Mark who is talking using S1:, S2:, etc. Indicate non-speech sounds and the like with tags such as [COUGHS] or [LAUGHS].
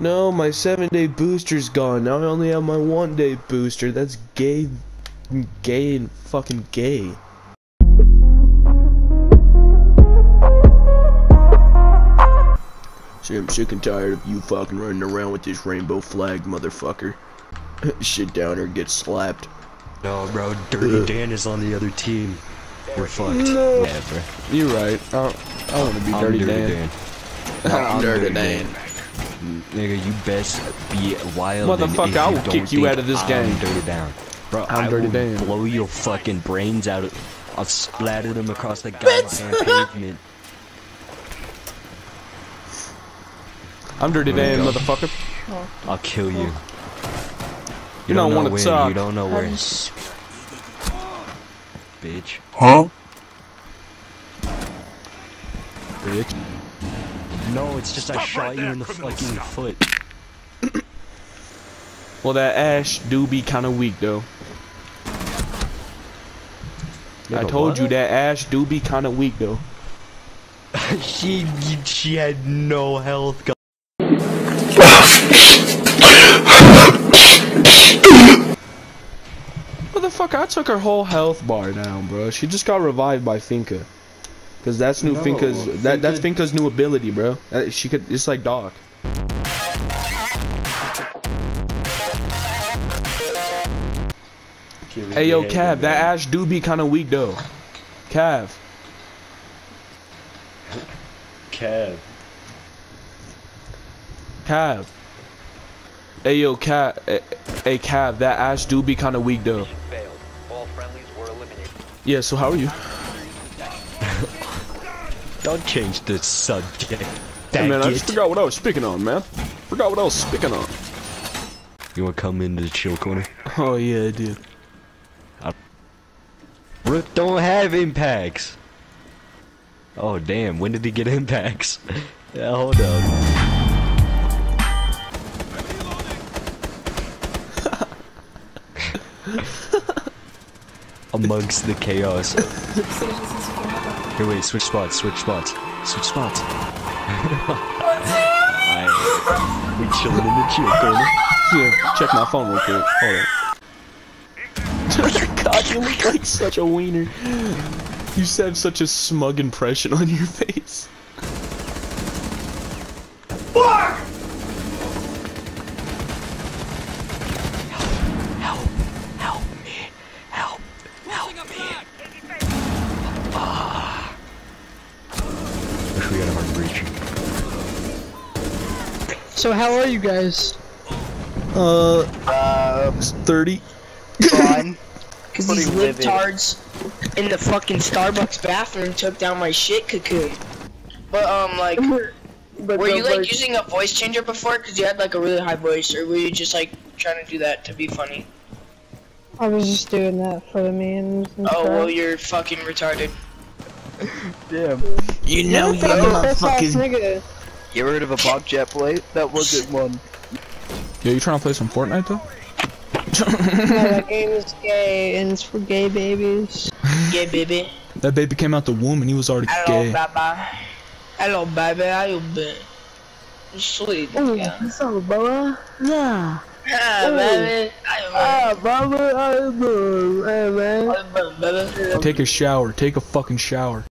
S1: No, my seven day booster's gone. Now I only have my one day booster. That's gay, gay and fucking gay. See, I'm sick and tired of you fucking running around with this rainbow flag, motherfucker. [LAUGHS] Sit down or get slapped.
S2: No, bro, Dirty Dan is on the other team. We're fucked.
S1: No.
S2: Yeah, bro.
S1: You're right. I, I want to be
S2: I'm
S1: Dirty, Dan. [LAUGHS] I'm Dirty Dan.
S2: Nigga, you best be wild.
S1: Motherfucker, I will kick you out of this
S2: I'm
S1: game.
S2: Dirty Dan. Bro,
S1: I'm
S2: I
S1: Dirty
S2: will
S1: Dan.
S2: blow your fucking brains out. I'll splatter them across the goddamn pavement. [LAUGHS]
S1: I'm Dirty
S2: There
S1: Dan,
S2: you
S1: motherfucker.
S2: I'll kill you.
S1: You don't
S2: know
S1: wanna talk.
S2: You don't know where,
S3: Just-
S2: bitch.
S4: Huh?
S1: Bitch.
S2: No, it's just I shot you in the fucking foot. [COUGHS]
S1: Well, that Ash do be kind of weak, though. I told
S2: what?
S1: you that Ash do be kind of weak, though. [LAUGHS]
S2: she she had no health. gu-
S1: Motherfucker, I took her whole health bar down, bro. She just got revived by Finka. Cause that's new
S4: No,
S1: Finka's that that's
S4: Finka-
S1: Finka's new ability, bro. She could it's like Doc. Hey yo, Cav, that Ash do be kind of weak though. Cav,
S2: Kev.
S1: Cav. Hey yo, Cav. eh, Hey Cav, that Ash do be kind of weak though.
S5: failed. All friendlies were eliminated.
S1: Yeah. So how are you?
S2: Don't change the subject.
S1: Hey, man, I just forgot what I was speaking on, man. Forgot what I was speaking on.
S2: You wanna come into the chill corner?
S1: Oh yeah, I do.
S2: Rook don't have impacts. Oh damn, when did he get [LAUGHS] impacts? yeah, hold up. [LAUGHS] Amongst the chaos. [LAUGHS] Here, wait, switch spots, switch spots, switch spots. [LAUGHS] Alright, we chilling in the chill corner.
S1: Yeah, check my phone real quick. Hold on. [LAUGHS] God, you look like such a wiener. You said such a smug impression on your face.
S2: Help, Wish we had a hard breach.
S3: So how are you guys?
S1: Uh,
S6: Uh,
S1: 30.
S6: fine. [LAUGHS]
S3: Cause
S6: Pretty
S3: these
S6: livid.
S3: libtards in the fucking Starbucks bathroom took down my shit cocoon.
S6: But um, like, [LAUGHS]
S3: But
S6: were you like using a voice changer before? Cause you had like a really high voice, or were you just like trying to do that to be funny?
S7: I was just doing that for the memes and
S6: Oh well, you're fucking retarded.
S1: You know you
S7: Piss ass
S1: motherfucking.
S7: nigga.
S8: Get rid of a pop jet plate. That wasn't one.
S1: Yo, you trying to play some Fortnite though? [LAUGHS]
S7: No, that [LAUGHS] game is gay and it's for gay babies.
S6: Yeah, baby.
S1: that baby came out the womb and he was already
S6: Hello,
S1: gay.
S6: baba. Hello, baby. How you been? Sweet.
S7: Ooh,
S6: Yeah.
S7: what's up, brother? Yeah.
S6: Ah, baby.
S7: Ah, brother, I know. Hey, man.
S6: How you been, baby?
S1: Take a shower. Take a fucking shower.